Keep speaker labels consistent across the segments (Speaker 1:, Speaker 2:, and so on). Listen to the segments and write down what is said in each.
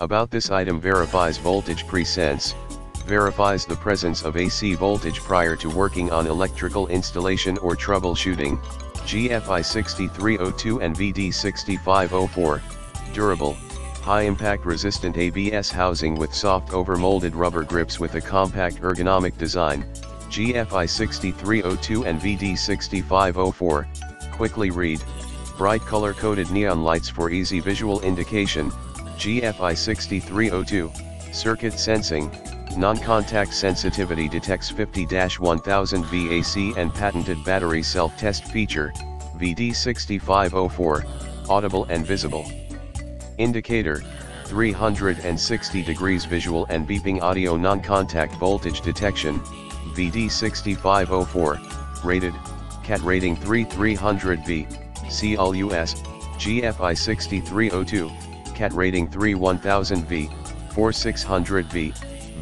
Speaker 1: About this item verifies voltage presense, verifies the presence of AC voltage prior to working on electrical installation or troubleshooting, GFI 6302 and VD 6504, durable, high impact resistant ABS housing with soft overmolded rubber grips with a compact ergonomic design, GFI 6302 and VD 6504, quickly read, bright color coded neon lights for easy visual indication, GFI 6302, circuit sensing, non-contact sensitivity detects 50-1000 VAC and patented battery self-test feature, VD6504, audible and visible. Indicator, 360 degrees visual and beeping audio non-contact voltage detection, VD6504, rated, CAT rating 3300V, CLUS, GFI 6302, CAT rating 31000V, 4600V,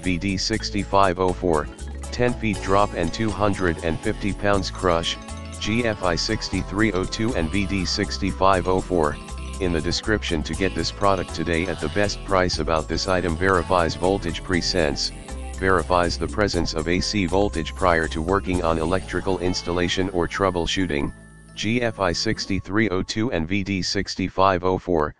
Speaker 1: VD6504, 10 feet drop and 250 pounds crush, GFI 6302 and VD6504, in the description to get this product today at the best price about this item verifies voltage presense, verifies the presence of AC voltage prior to working on electrical installation or troubleshooting, GFI 6302 and VD6504,